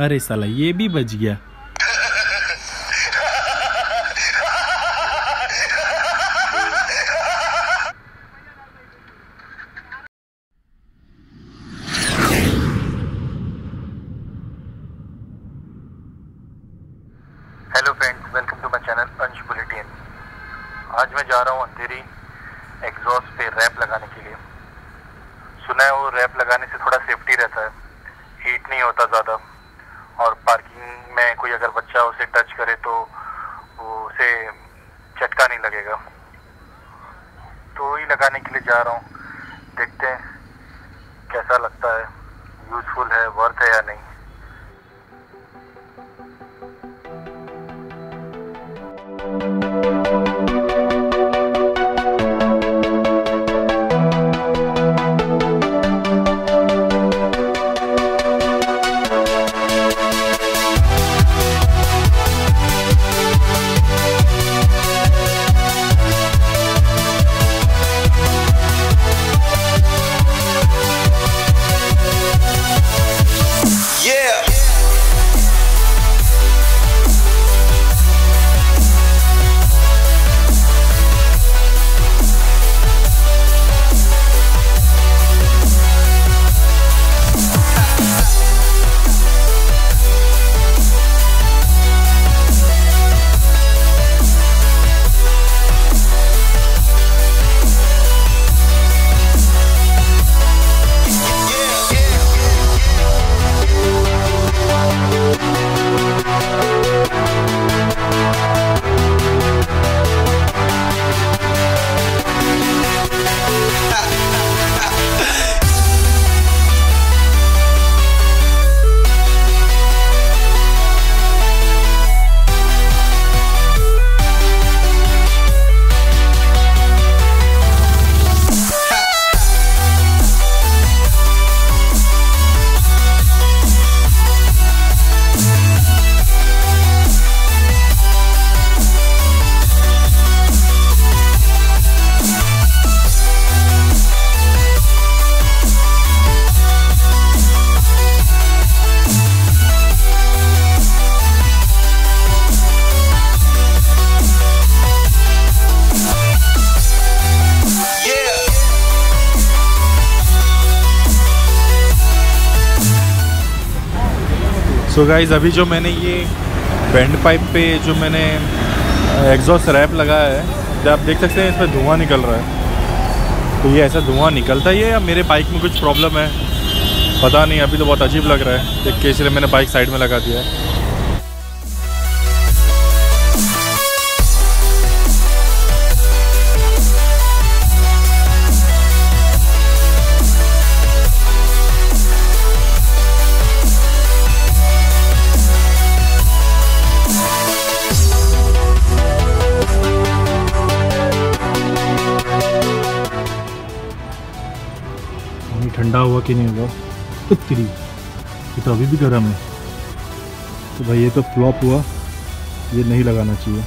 अरे साला, ये भी बच गया। Hello friends welcome to channel bulletin आज मैं जा रहा हूँ अंधेरी एग्जॉस्ट रैप लगाने के लिए। सुना है वो रैप लगाने से थोड़ा सेफ्टी रहता है। हीट नहीं होता ज़्यादा। और पार्किंग में कोई अगर बच्चा उसे टच करे तो वो उसे चटका नहीं लगेगा। तो ही लगाने के लिए जा रहा हूँ। देखते हैं कैसा लगता है। यूज़फुल है वर्थ है या नहीं। सो गाइज़ अभी जो मैंने ये बैंड पाइप पे जो मैंने एग्जॉस्ट रैप लगाया है तो आप देख सकते हैं इसमें धुआँ निकल रहा है। तो ये ऐसा धुआँ निकलता ही है या मेरे बाइक में कुछ प्रॉब्लम है? पता नहीं, अभी तो बहुत अजीब लग रहा है। देख के इसलिए मैंने बाइक साइड में लगा दिया है। ठंडा हुआ कि नहीं हुआ? उत्तरी ये तो अभी भी गर्म है। तो भाई ये तो फ्लॉप हुआ। ये नहीं लगाना चाहिए।